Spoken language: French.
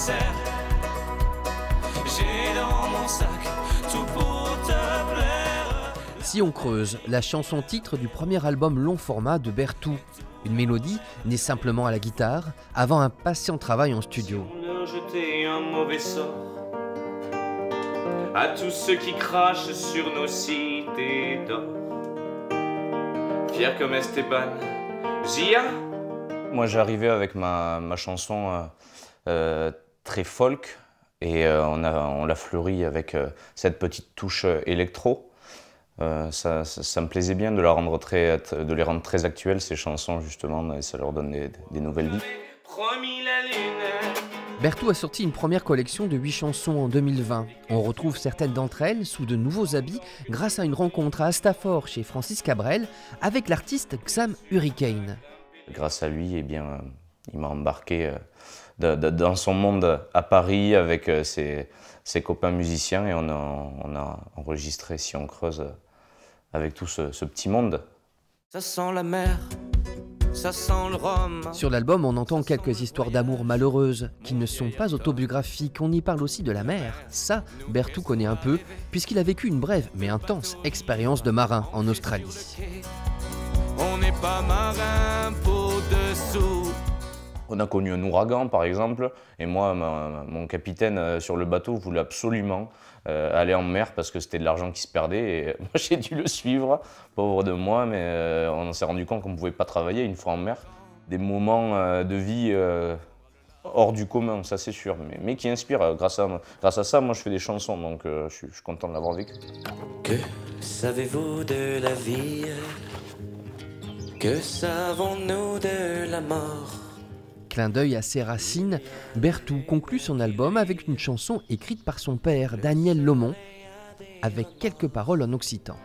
sincère. J'ai dans mon sac tout pour te plaire. Si on creuse, la chanson titre du premier album long format de Bertou. Une mélodie née simplement à la guitare, avant un patient travail en studio. On leur jeter un mauvais sort à tous ceux qui crachent sur nos cités d'or. Fier comme Esteban, Zia. Moi, j'arrivais avec ma, ma chanson euh, euh, très folk et euh, on, a, on l'a fleuri avec euh, cette petite touche euh, électro. Ça, ça- ça me plaisait bien de, la rendre très, de les rendre très actuelles, ces chansons, justement, et ça leur donne des, des nouvelles vies. La. Bertou a sorti une première collection de 8 chansons en 2020. On retrouve certaines d'entre elles sous de nouveaux habits grâce à une rencontre à Astafort chez Francis Cabrel avec l'artiste Xam Hurricane. Grâce à lui, eh bien, il m'a embarqué de- de- dans son monde à Paris avec euh, ses, ses copains musiciens et on a, on a enregistré Si on creuse euh, avec tout ce, ce petit monde. Ça sent la mer, ça sent le rhum. Sur l'album, on entend quelques histoires d'amour malheureuses qui ne sont pas autobiographiques. On y parle aussi de la mer. Ça, Bertou connaît un peu, puisqu'il a vécu une brève mais intense expérience de marin en Australie. On n'est pas marin. On a connu un ouragan, par exemple, et moi, mon capitaine euh, sur le bateau voulait absolument euh, aller en mer parce que c'était de l'argent qui se perdait. Et moi, j'ai dû le suivre, pauvre de moi, mais euh, on s'est rendu compte qu'on ne pouvait pas travailler une fois en mer. Des moments de vie hors du commun, ça c'est sûr, mais, qui inspirent. Grâce à, ça, moi, je fais des chansons, donc je, suis, je suis content de l'avoir vécu. Que savez-vous de la vie? Que savons-nous de la mort? Clin d'œil à ses racines, Bertou conclut son album avec une chanson écrite par son père, Daniel Lomont, avec quelques paroles en occitan.